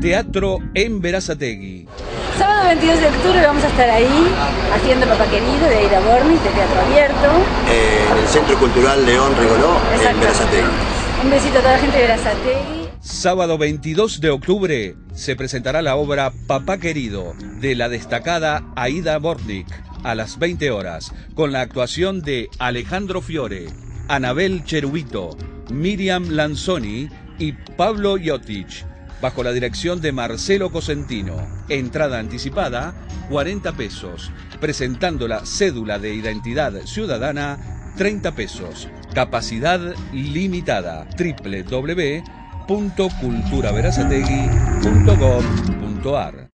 teatro en Verazategui. Sábado 22 de octubre vamos a estar ahí haciendo Papá Querido de Aida Bornis de Teatro Abierto. Eh, en el Centro Cultural León Rigoló, en. Verazategui. Un besito a toda la gente de Verazategui. Sábado 22 de octubre se presentará la obra Papá Querido de la destacada Aida Bornik a las 20 horas con la actuación de Alejandro Fiore, Anabel Cherubito, Miriam Lanzoni y Pablo Jotic, bajo la dirección de Marcelo Cosentino. Entrada anticipada 40 pesos, presentando la cédula de identidad ciudadana 30 pesos. Capacidad limitada. www.culturaverazategui.gov.ar